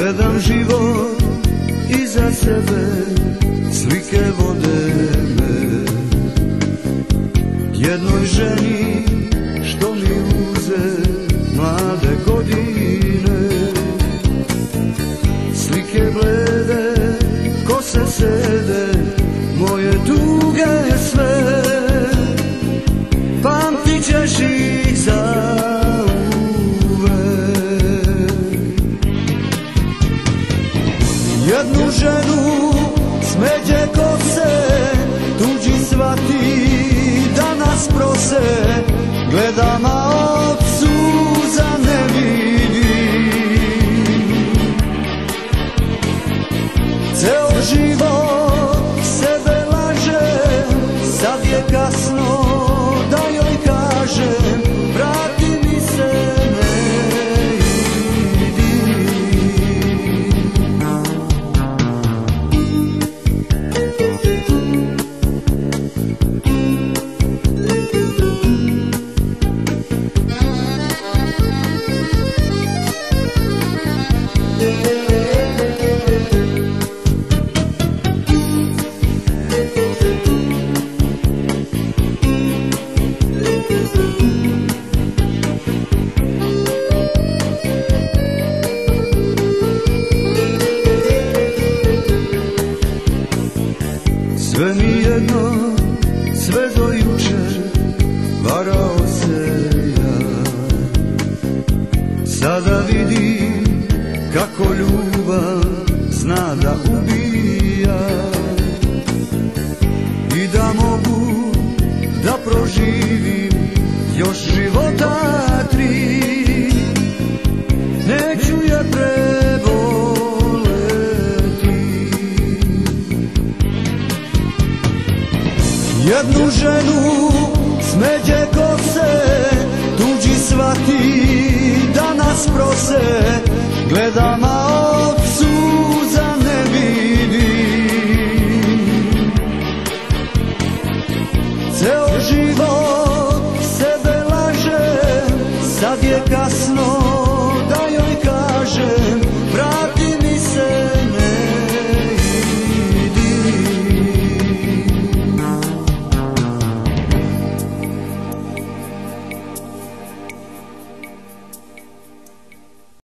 Gledam život iza sebe Slike vode me. Jednoj ženi što mi uze Mlade godine. Slike blede, kose sede Moje tuge sve. Pamtit ćeš ih ženu smeđe kose Tuđi svati da nas prose. Gledam a od suza ne vidi Ceo život sebe laže Sad je kasno Sada vidim kako ljubav zna da ubija. I da mogu da proživim još života tri. Neću je preboleti. Jednu ženu smeđe kose Tuđi svati nas prose Gledam a od suza ne vidim Ceo život sebe laže Sad je kasno.